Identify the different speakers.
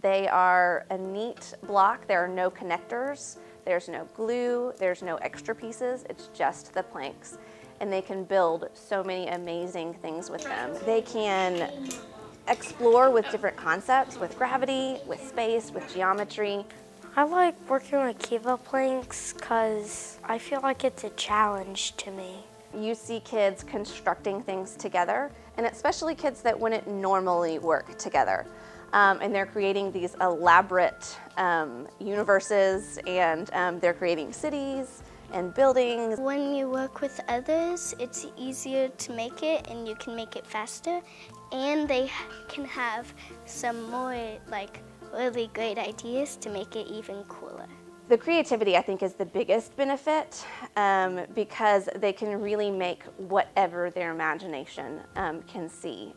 Speaker 1: They are a neat block. There are no connectors, there's no glue, there's no extra pieces. It's just the planks. And they can build so many amazing things with them. They can explore with different concepts, with gravity, with space, with geometry.
Speaker 2: I like working with Keva planks because I feel like it's a challenge to me.
Speaker 1: You see kids constructing things together, and especially kids that wouldn't normally work together. Um, and they're creating these elaborate um, universes, and um, they're creating cities and buildings.
Speaker 3: When you work with others, it's easier to make it and you can make it faster. And they can have some more like really great ideas to make it even cooler.
Speaker 1: The creativity, I think, is the biggest benefit um, because they can really make whatever their imagination um, can see.